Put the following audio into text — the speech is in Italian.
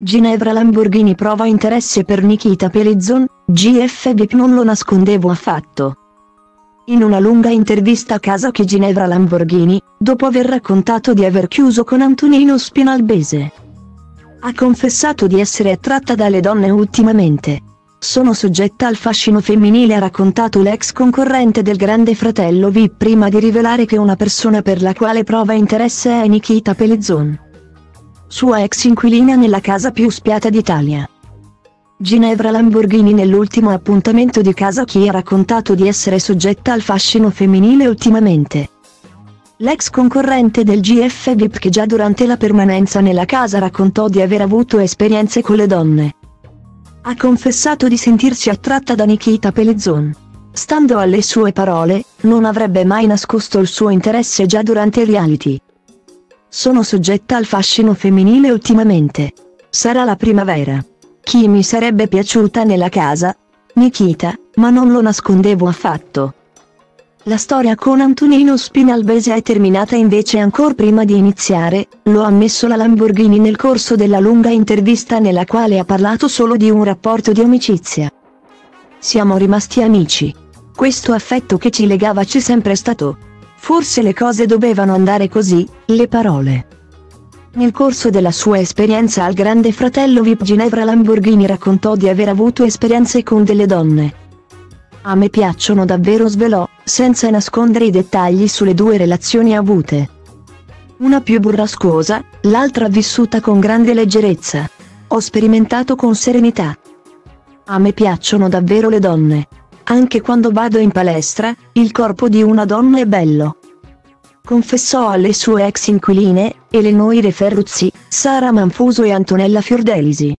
Ginevra Lamborghini prova interesse per Nikita Pelizon, GF VIP non lo nascondevo affatto. In una lunga intervista a casa che Ginevra Lamborghini, dopo aver raccontato di aver chiuso con Antonino Spinalbese, ha confessato di essere attratta dalle donne ultimamente. Sono soggetta al fascino femminile ha raccontato l'ex concorrente del grande fratello VIP prima di rivelare che una persona per la quale prova interesse è Nikita Pelizon sua ex inquilina nella casa più spiata d'Italia. Ginevra Lamborghini nell'ultimo appuntamento di casa chi ha raccontato di essere soggetta al fascino femminile ultimamente. L'ex concorrente del GF VIP che già durante la permanenza nella casa raccontò di aver avuto esperienze con le donne. Ha confessato di sentirsi attratta da Nikita Pelezon. Stando alle sue parole, non avrebbe mai nascosto il suo interesse già durante il reality. Sono soggetta al fascino femminile ultimamente. Sarà la primavera. Chi mi sarebbe piaciuta nella casa? Nikita, ma non lo nascondevo affatto. La storia con Antonino Spinalbese è terminata invece ancora prima di iniziare, lo ha ammesso la Lamborghini nel corso della lunga intervista nella quale ha parlato solo di un rapporto di amicizia. Siamo rimasti amici. Questo affetto che ci legava c'è sempre stato. Forse le cose dovevano andare così, le parole. Nel corso della sua esperienza al grande fratello VIP Ginevra Lamborghini raccontò di aver avuto esperienze con delle donne. A me piacciono davvero svelò, senza nascondere i dettagli sulle due relazioni avute. Una più burrascosa, l'altra vissuta con grande leggerezza. Ho sperimentato con serenità. A me piacciono davvero le donne. Anche quando vado in palestra, il corpo di una donna è bello. Confessò alle sue ex inquiline, Elenoire Ferruzzi, Sara Manfuso e Antonella Fiordelisi.